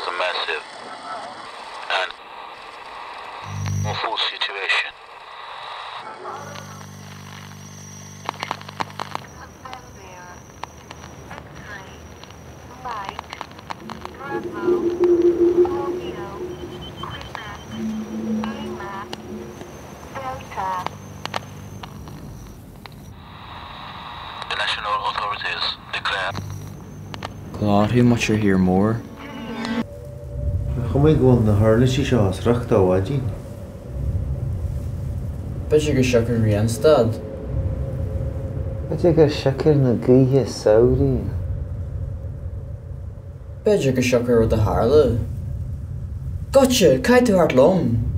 is a massive and awful situation. The national authorities declare Gláthaí mu chumé ghil na hálaí seo asreacht áhádín. Be sé gur seair rianstad? Be gur seair na gaithe saoí. Beiidir go seair a hála? Gotse caiitú hart lom.